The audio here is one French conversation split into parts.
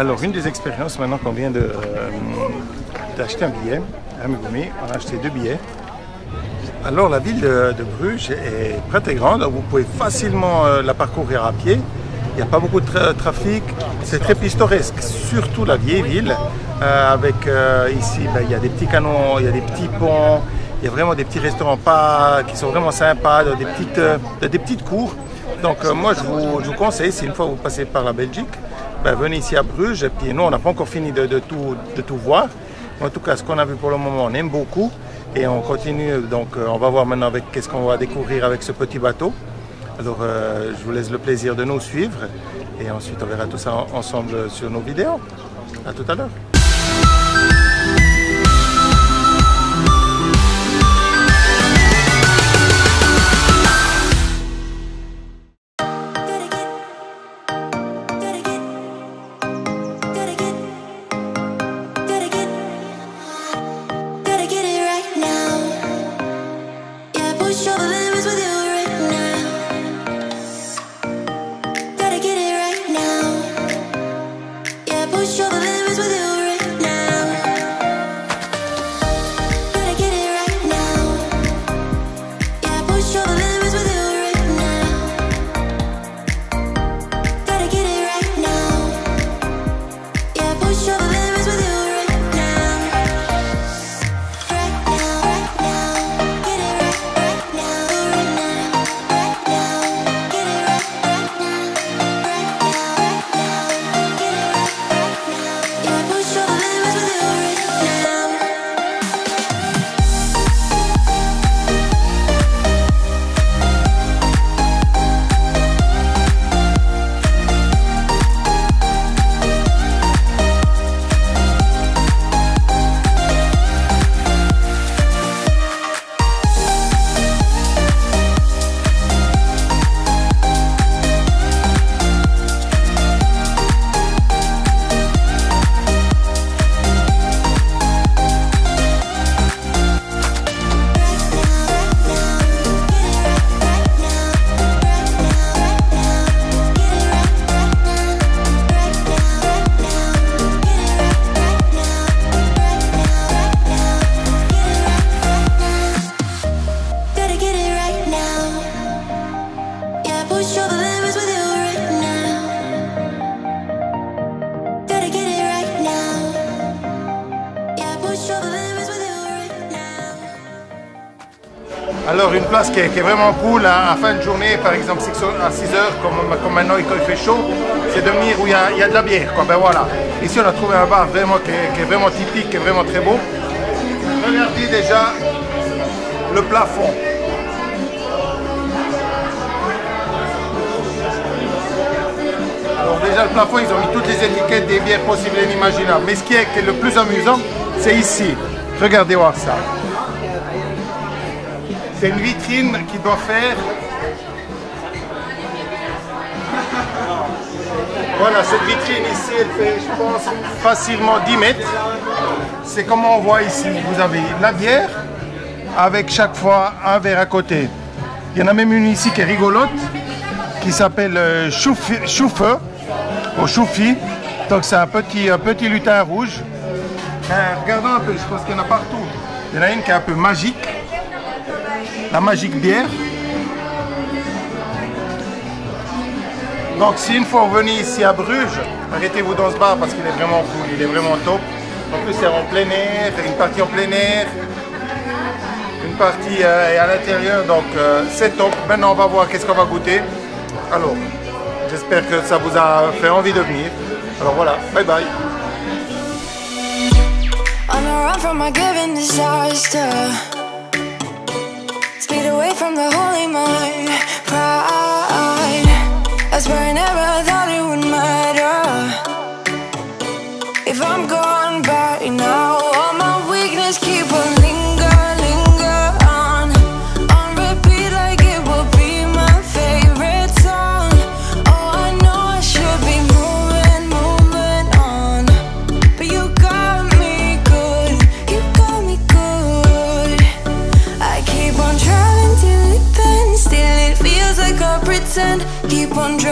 Alors, une des expériences maintenant qu'on vient de, euh, d'acheter un billet à Mugumi, on a acheté deux billets. Alors, la ville de, Bruges est très grande, vous pouvez facilement euh, la parcourir à pied. Il n'y a pas beaucoup de tra- trafic, c'est très pittoresque, surtout la vieille ville. euh, avec ici, ben, il y a des petits canons, il y a des petits ponts, il y a vraiment des petits restaurants qui sont vraiment sympas, des petites, des petites cours. Donc moi je vous, je vous conseille, si une fois vous passez par la Belgique, ben, venez ici à Bruges. Et puis nous on n'a pas encore fini de, tout, de tout voir. En tout cas, ce qu'on a vu pour le moment, on aime beaucoup. Et on continue, donc euh, on va voir maintenant avec qu'est-ce qu'on va découvrir avec ce petit bateau. Alors euh, je vous laisse le plaisir de nous suivre et ensuite on verra tout ça en- ensemble sur nos vidéos. À tout à l'heure. Place qui est, qui est vraiment cool à, fin de journée, par exemple à 6 heures, comme, maintenant il fait chaud, c'est de venir où il y a, de la bière. Quoi. Ben voilà. Ici on a trouvé un bar vraiment qui est, vraiment typique, qui est vraiment très beau. Regardez déjà le plafond. Alors déjà le plafond, ils ont mis toutes les étiquettes des bières possibles et inimaginables. Mais ce qui est le plus amusant, c'est ici. Regardez voir ça. C'est une vitrine qui doit faire. Voilà, cette vitrine ici, elle fait, je pense, facilement 10 mètres. C'est comme on voit ici. Vous avez la bière avec chaque fois un verre à côté. Il y en a même une ici qui est rigolote, qui s'appelle euh, chou-feu, au choufi. Donc c'est un petit, petit lutin rouge. Regardons un peu, je pense qu'il y en a partout. Il y en a une qui est un peu magique la magique bière. Donc si une fois vous venez ici à Bruges, arrêtez-vous dans ce bar parce qu'il est vraiment cool, il est vraiment top. En plus c'est en plein air, une partie en plein air, une partie euh, est à l'intérieur, donc euh, c'est top. Maintenant on va voir qu'est-ce qu'on va goûter. Alors, j'espère que ça vous a fait envie de venir. Alors voilà, bye bye. from the holy mind. Pride That's where Keep on driving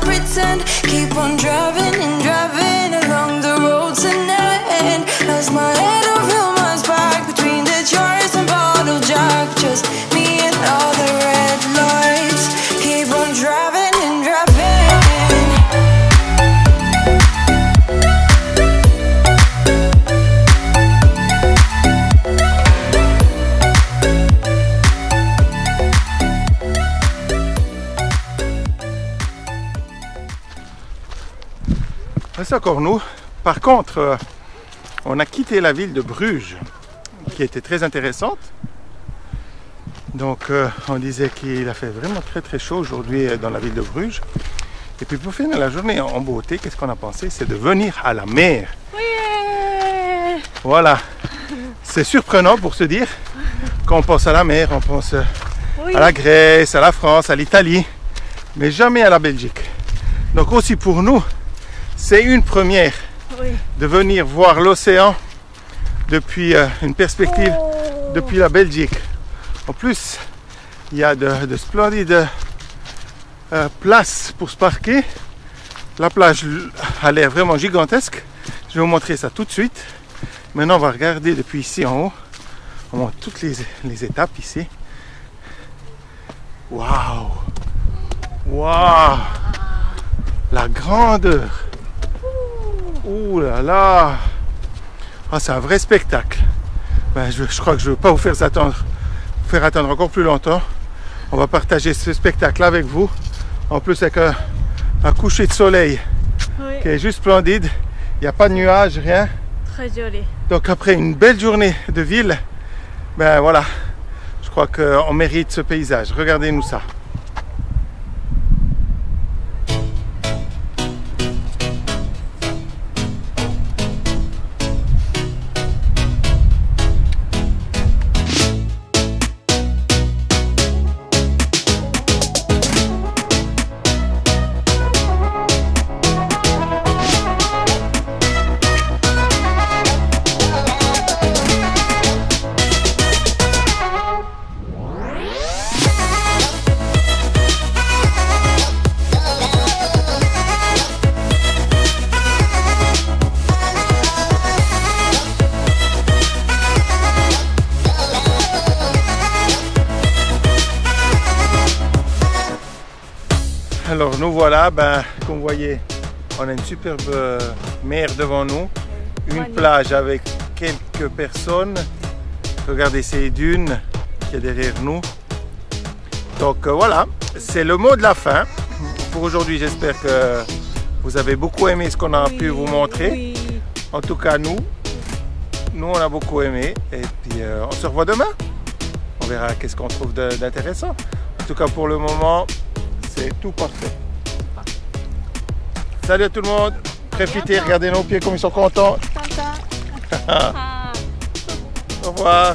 pretend. Keep on driving Encore nous. Par contre, euh, on a quitté la ville de Bruges, qui était très intéressante. Donc, euh, on disait qu'il a fait vraiment très très chaud aujourd'hui euh, dans la ville de Bruges. Et puis pour finir la journée en beauté, qu'est-ce qu'on a pensé? C'est de venir à la mer. Oui Voilà. C'est surprenant pour se dire quand on pense à la mer, on pense Oui. à la Grèce, à la France, à l'Italie, mais jamais à la Belgique. Donc aussi pour nous, c'est une première Oui. de venir voir l'océan depuis euh, une perspective Oh. depuis la Belgique. En plus, il y a de, de splendides euh, places pour se parquer. La plage a l'air vraiment gigantesque. Je vais vous montrer ça tout de suite. Maintenant, on va regarder depuis ici en haut. On montre toutes les, les étapes ici. Waouh! Waouh! La grandeur! Ouh là là! Ah, c'est un vrai spectacle. Ben, je, je crois que je ne veux pas vous faire attendre, vous faire attendre encore plus longtemps. On va partager ce spectacle avec vous. En plus, avec un, un coucher de soleil Oui. qui est juste splendide. Il n'y a pas de nuages, rien. Très joli. Donc après une belle journée de ville, ben voilà, je crois qu'on mérite ce paysage. Regardez-nous ça. Nous voilà, ben, comme vous voyez, on a une superbe euh, mer devant nous, une plage avec quelques personnes. Regardez ces dunes qui est derrière nous. Donc euh, voilà, c'est le mot de la fin. Pour aujourd'hui, j'espère que vous avez beaucoup aimé ce qu'on a pu vous montrer. Oui. En tout cas, nous, nous on a beaucoup aimé. Et puis euh, on se revoit demain. On verra qu'est-ce qu'on trouve d'intéressant. En tout cas, pour le moment, c'est tout parfait. Salut à tout le monde. Profitez, regardez nos pieds comme ils sont contents. Au revoir.